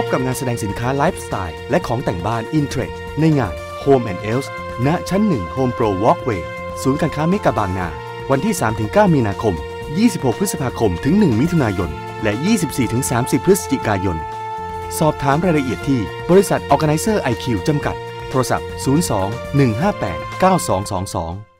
พบกับงานแสดงสินค้าไลฟ์สไตล์และของแต่งบ้านอินเทรนด์ในงาน Home and Else ณชั้น 1 Home Pro Walkway ศูนย์การค้าเมกะบางนา วันที่ 3-9 มีนาคม 26 พฤษภาคมถึง 1 มิถุนายน และ 24-30 พฤศจิกายน สอบถามรายละเอียดที่บริษัท Organizer IQ จำกัด โทรศัพท์ 02 158 9222